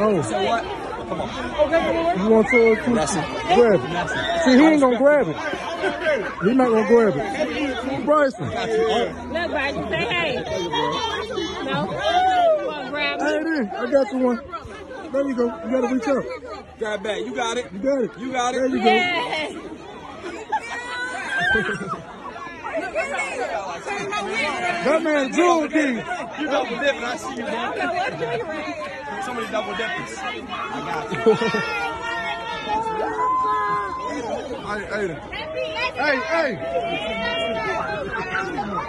Oh. the So what? Come on. You want to uh, to Messi. grab it? See, he ain't gonna grab it. He not gonna grab it. Bryson. Look, Bryson, say hey. No? Well, grab Hey, it. there. I got you one. There you go. You gotta reach up. Grab back. You got it. You got it. You got it. There you go. That man Jewel King. You double dipping. I see you, man. Okay, what's your rank? Somebody double dippers. I got you. Hey, hey. Hey, hey. Some double dippers.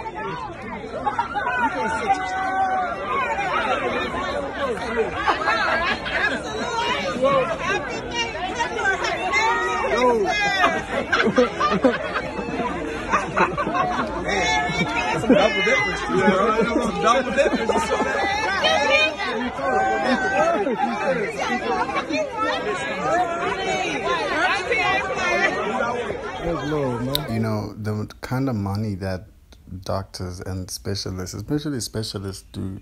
You know, some double? That's love, man. You know, the kind of money that doctors and specialists, especially specialists, do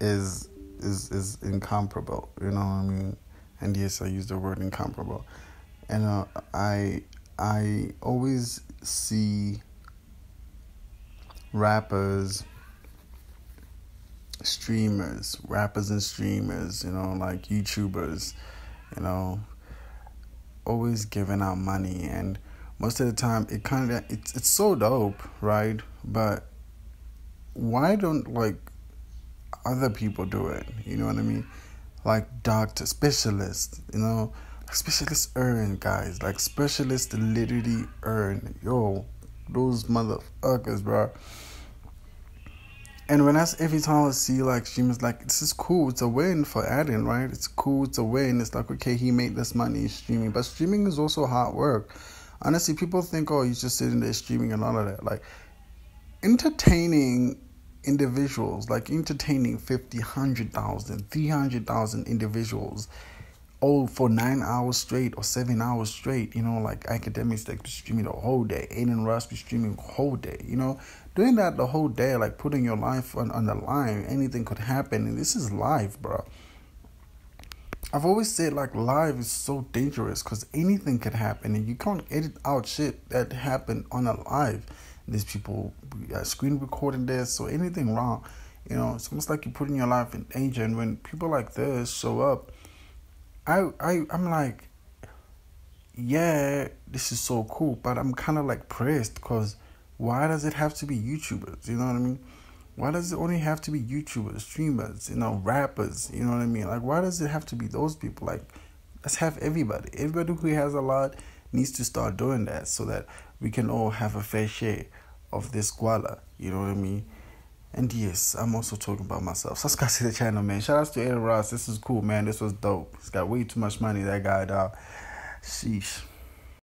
is is is incomparable. You know what I mean? And yes, I use the word incomparable. And uh, I I always see rappers, streamers, rappers and streamers, you know, like YouTubers, you know, always giving out money. And most of the time it kind of it's it's so dope right? But why don't like other people do it? You know what i mean? Like doctor specialists you know specialists earn guys. Like specialists literally earn. Yo those motherfuckers bro and when that's every time I see like streamers like this is cool, it's a win for Adin, right? It's cool, it's a win. It's like okay, he made this money streaming, but streaming is also hard work. Honestly, people think oh he's just sitting there streaming and all of that. Like entertaining individuals, like entertaining 50, 100,000, 300,000 individuals all for nine hours straight or seven hours straight, you know, like academics be streaming the whole day, Adin Ross be streaming the whole day, you know, doing that the whole day, like putting your life on, on the line, anything could happen, and this is live, bro. I've always said like live is so dangerous because anything could happen, and you can't edit out shit that happened on a live. These people uh, screen recording this, so anything wrong, you know, it's almost like you're putting your life in danger. And when people like this show up, I I I'm like, yeah, this is so cool, but I'm kind of like pressed because why does it have to be YouTubers? You know what I mean? Why does it only have to be YouTubers, streamers, you know, rappers? You know what I mean? Like, why does it have to be those people? Like, let's have everybody. Everybody who has a lot needs to start doing that so that we can all have a fair share of this guala. You know what I mean? And yes, I'm also talking about myself. Subscribe to the channel, man. Shout out to Ed Ross. This is cool, man. This was dope. He's got way too much money, that guy, dog. Sheesh.